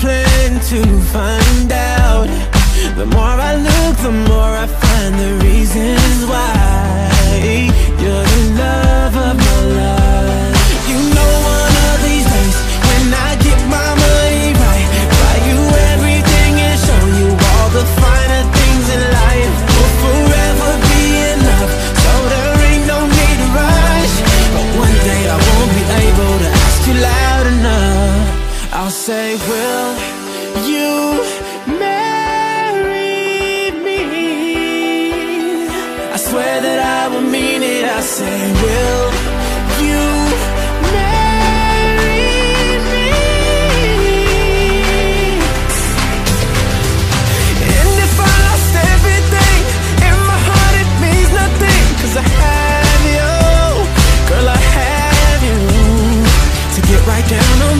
plan to find out. Say, Will you marry me? I swear that I will mean it. I say, Will you marry me? And if I lost everything in my heart, it means nothing. I have you, girl, I have you. To get right down on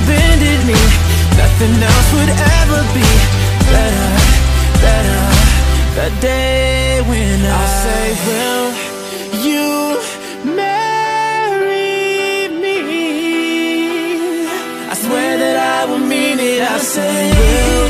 nothing else would ever be better, better. The day when I say, Will you marry me? I swear that I will mean it. I say,